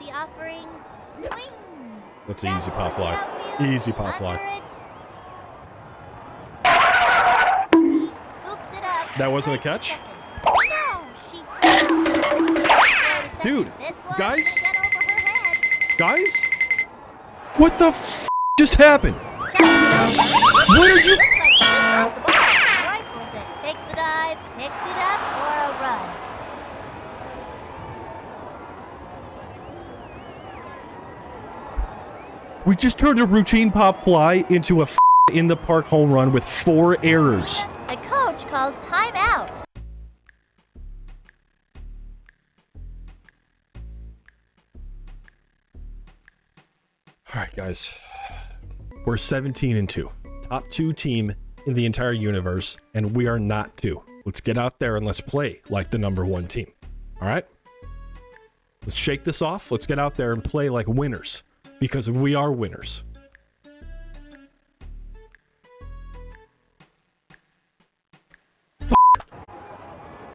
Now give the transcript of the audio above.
the offering. Swing. That's an easy pop fly. Easy pop fly. under it. He scooped it up. That wasn't a catch? No. Dude, guys? gonna get over her head. Guys? What the f just happened? What are you- Looks like she dropped the ball. Rifles it. Takes the dive, picks it up We just turned a routine pop fly into a f in the park home run with four errors. A coach calls timeout. All right, guys. We're 17 and 2. Top 2 team in the entire universe, and we are not 2. Let's get out there and let's play like the number 1 team. All right? Let's shake this off. Let's get out there and play like winners because we are winners.